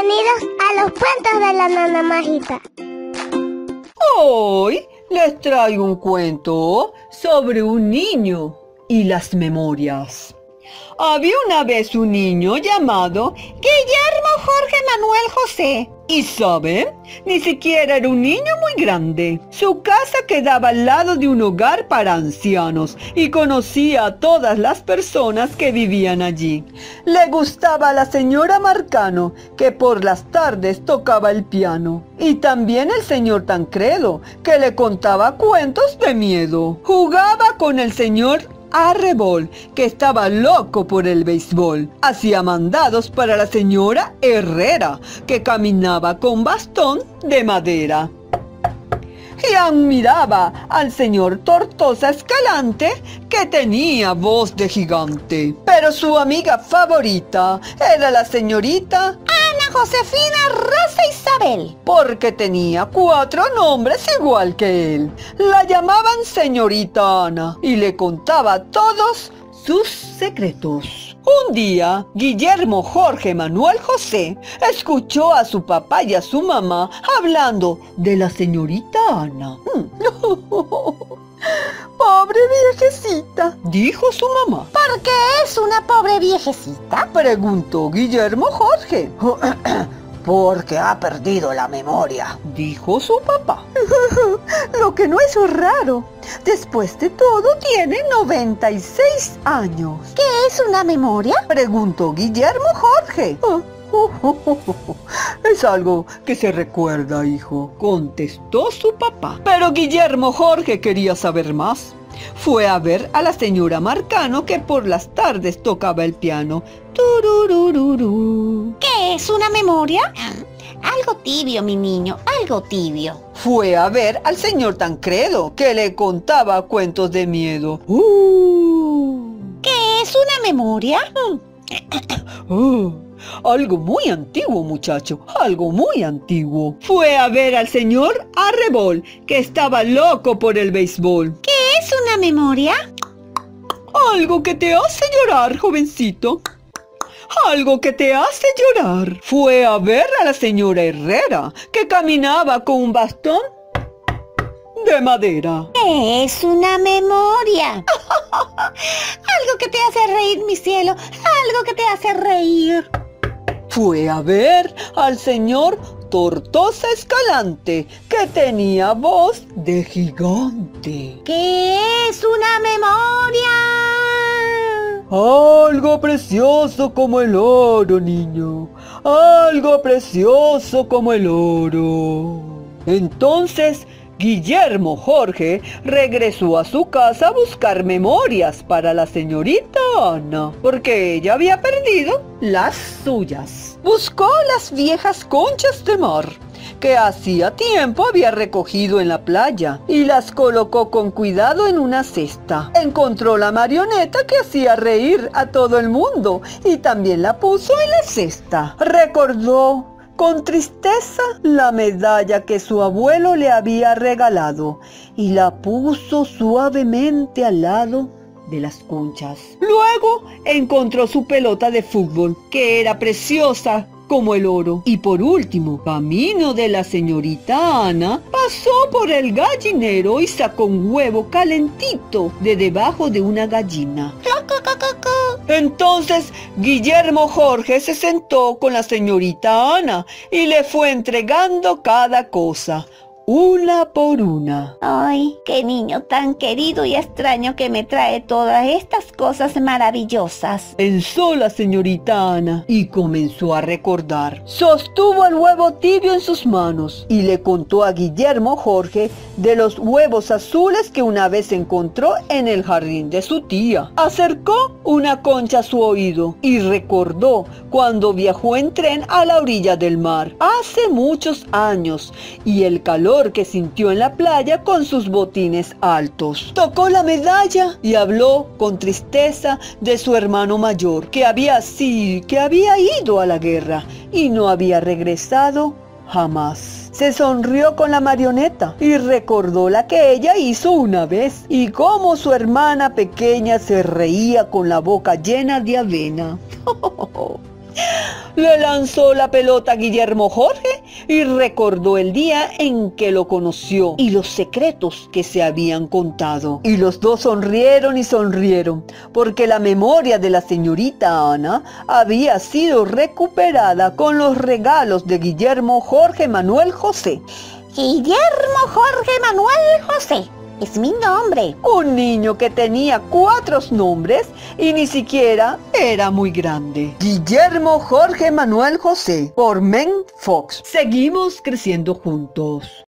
Bienvenidos a los cuentos de la nana majita. Hoy les traigo un cuento sobre un niño y las memorias. Había una vez un niño llamado Guillermo Jorge Manuel José. Y saben, ni siquiera era un niño muy grande. Su casa quedaba al lado de un hogar para ancianos y conocía a todas las personas que vivían allí. Le gustaba a la señora Marcano, que por las tardes tocaba el piano. Y también el señor Tancredo, que le contaba cuentos de miedo. Jugaba con el señor Arrebol, que estaba loco por el béisbol. Hacía mandados para la señora Herrera, que caminaba con bastón de madera. Y admiraba al señor Tortosa Escalante, que tenía voz de gigante. Pero su amiga favorita era la señorita Ana Josefina Rosa Isabel. porque tenía cuatro nombres igual que él. La llamaban señorita Ana y le contaba todos sus secretos. Un día, Guillermo Jorge Manuel José escuchó a su papá y a su mamá hablando de la señorita Ana. Pobre viejecita, dijo su mamá. ¿Por qué es una pobre viejecita? Preguntó Guillermo Jorge. Porque ha perdido la memoria. dijo su papá. Lo que no es raro. Después de todo, tiene 96 años. ¿Qué es una memoria? Preguntó Guillermo Jorge. Es algo que se recuerda, hijo, contestó su papá. Pero Guillermo Jorge quería saber más. Fue a ver a la señora Marcano que por las tardes tocaba el piano. Tururururú. ¿Qué es una memoria? Algo tibio, mi niño, algo tibio. Fue a ver al señor Tancredo que le contaba cuentos de miedo. ¡Uh! ¿Qué es una memoria? Oh, algo muy antiguo, muchacho, algo muy antiguo. Fue a ver al señor Arrebol, que estaba loco por el béisbol. ¿Qué es una memoria? Algo que te hace llorar, jovencito. Algo que te hace llorar. Fue a ver a la señora Herrera, que caminaba con un bastón de madera. ¿Qué es una memoria? algo que te hace reír, mi cielo, algo que te hace reír. Fue a ver al señor Tortosa Escalante, que tenía voz de gigante. ¿Qué es una memoria? Algo precioso como el oro, niño. Algo precioso como el oro. Entonces, Guillermo Jorge regresó a su casa a buscar memorias para la señorita Ana, porque ella había perdido las suyas. Buscó las viejas conchas de mar que hacía tiempo había recogido en la playa y las colocó con cuidado en una cesta. Encontró la marioneta que hacía reír a todo el mundo y también la puso en la cesta. Recordó con tristeza la medalla que su abuelo le había regalado y la puso suavemente al lado de las conchas. Luego encontró su pelota de fútbol, que era preciosa como el oro. Y por último, camino de la señorita Ana, pasó por el gallinero y sacó un huevo calentito de debajo de una gallina. Entonces Guillermo Jorge se sentó con la señorita Ana y le fue entregando cada cosa, una por una. Ay, qué niño tan querido y extraño que me trae todas estas cosas maravillosas. Pensó la señorita Ana y comenzó a recordar. Sostuvo el huevo tibio en sus manos y le contó a Guillermo Jorge de los huevos azules que una vez encontró en el jardín de su tía. Acercó una concha a su oído y recordó cuando viajó en tren a la orilla del mar hace muchos años y el que sintió en la playa con sus botines altos. Tocó la medalla y habló con tristeza de su hermano mayor, que había sí, que había ido a la guerra y no había regresado jamás. Se sonrió con la marioneta y recordó la que ella hizo una vez y cómo su hermana pequeña se reía con la boca llena de avena. Le lanzó la pelota a Guillermo Jorge y recordó el día en que lo conoció y los secretos que se habían contado. Y los dos sonrieron y sonrieron, porque la memoria de la señorita Ana había sido recuperada con los regalos de Guillermo Jorge Manuel José. Guillermo Jorge Manuel José. Es mi nombre. Un niño que tenía cuatro nombres y ni siquiera era muy grande. Guillermo Jorge Manuel José, por Men Fox. Seguimos creciendo juntos.